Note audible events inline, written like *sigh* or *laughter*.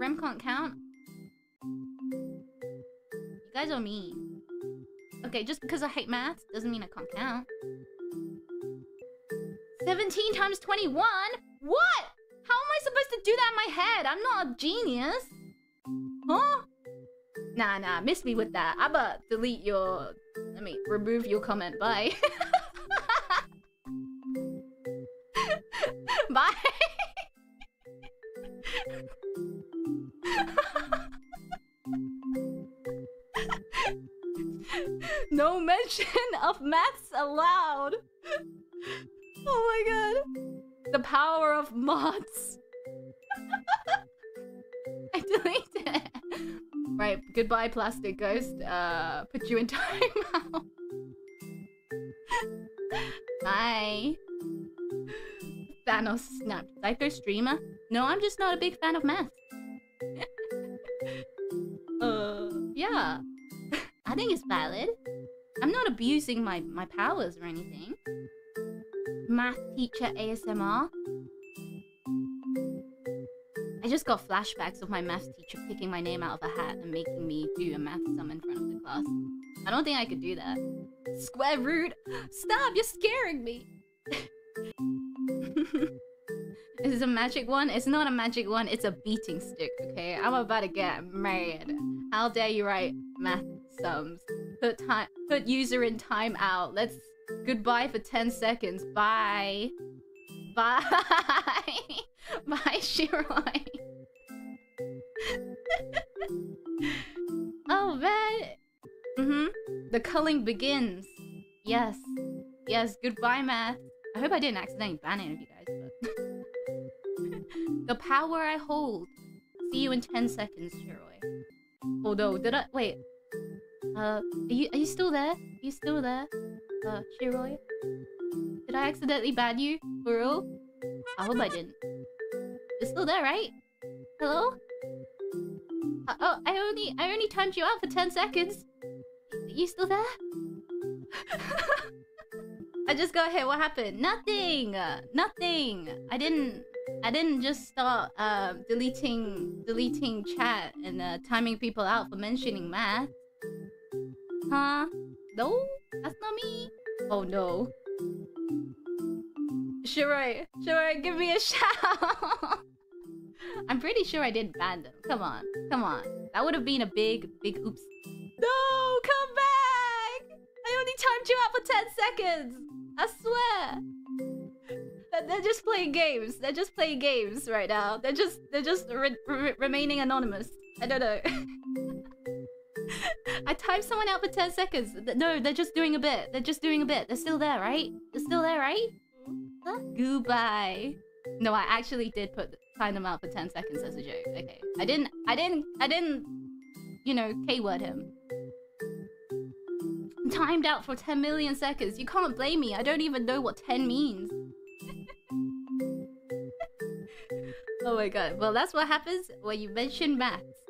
Rem can't count? You guys are mean. Okay, just because I hate math doesn't mean I can't count. 17 times 21? What? How am I supposed to do that in my head? I'm not a genius. Huh? Nah, nah, miss me with that. I'ma delete your... Let me remove your comment. Bye. *laughs* Bye. No mention *laughs* of maths allowed. *laughs* Oh my god. The power of mods. *laughs* I deleted it. Right, goodbye plastic ghost. Uh, put you in timeout. Bye. Thanos snapped. Psycho streamer? No, I'm just not a big fan of math. uh, yeah. I think it's valid. I'm not abusing my, my powers or anything. Math teacher ASMR. I just got flashbacks of my math teacher picking my name out of a hat and making me do a math sum in front of the class. I don't think I could do that. Square root! Stop, you're scaring me! *laughs* This Is a magic one? It's not a magic one, it's a beating stick, okay? I'm about to get mad. How dare you write math sums? Put time put user in timeout. Let's goodbye for 10 seconds. Bye. Bye. *laughs* Bye, Shiroi. *laughs* oh man. Mm-hmm. The culling begins. Yes. Yes, goodbye, math. I hope I didn't accidentally ban any of you guys, but... *laughs* the power I hold. See you in 10 seconds, Shiroi. No, did I- wait. Uh, are you- are you still there? Are you still there? Uh, Shiroi? Did I accidentally ban you? For real? I hope I didn't. You're still there, right? Hello? Uh, oh, I only- I only timed you out for 10 seconds. You still there? *laughs* I just got hit. What happened? Nothing. Nothing. I didn't. I didn't just start uh, deleting deleting chat and uh, timing people out for mentioning math. Huh? No, that's not me. Oh no. Shiroi, Shiroi, give me a *laughs* shout. I'm pretty sure I didn't ban them. Come on, come on. That would have been a big, big oops. No, come back! I only timed you out for 10 seconds. I swear. They're just playing games. They're just playing games right now. They're just they're just re re remaining anonymous. I don't know. *laughs* I timed someone out for 10 seconds. No, they're just doing a bit. They're just doing a bit. They're still there, right? They're still there, right? Huh? Goodbye. No, I actually did put time them out for 10 seconds as a joke. Okay. I didn't I didn't I didn't you know, K-word him timed out for 10 million seconds. You can't blame me. I don't even know what 10 means. *laughs* oh my god. Well, that's what happens when you mention maths.